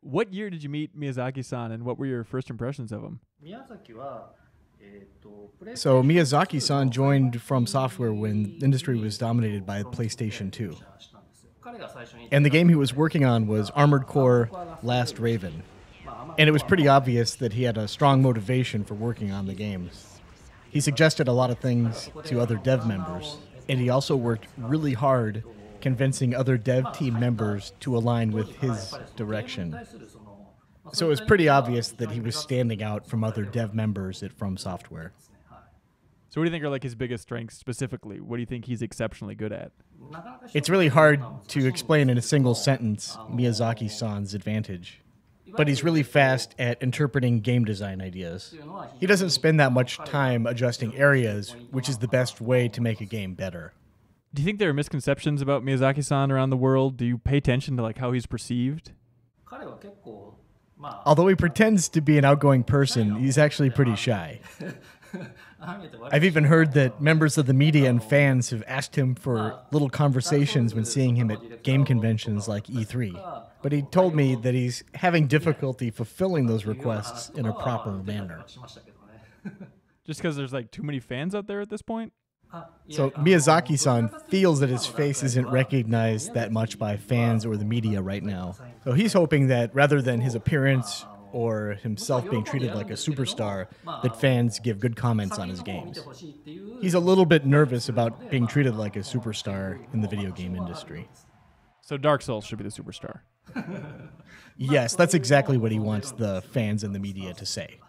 What year did you meet Miyazaki-san, and what were your first impressions of him? So Miyazaki-san joined From Software when the industry was dominated by PlayStation 2. And the game he was working on was Armored Core Last Raven. And it was pretty obvious that he had a strong motivation for working on the game. He suggested a lot of things to other dev members, and he also worked really hard convincing other dev team members to align with his direction. So it was pretty obvious that he was standing out from other dev members at From Software. So what do you think are like his biggest strengths specifically? What do you think he's exceptionally good at? It's really hard to explain in a single sentence Miyazaki-san's advantage. But he's really fast at interpreting game design ideas. He doesn't spend that much time adjusting areas, which is the best way to make a game better do you think there are misconceptions about Miyazaki-san around the world? Do you pay attention to like how he's perceived? Although he pretends to be an outgoing person, he's actually pretty shy. I've even heard that members of the media and fans have asked him for little conversations when seeing him at game conventions like E3. But he told me that he's having difficulty fulfilling those requests in a proper manner. Just because there's like too many fans out there at this point? So Miyazaki-san feels that his face isn't recognized that much by fans or the media right now. So he's hoping that rather than his appearance or himself being treated like a superstar, that fans give good comments on his games. He's a little bit nervous about being treated like a superstar in the video game industry. So Dark Souls should be the superstar. yes, that's exactly what he wants the fans and the media to say.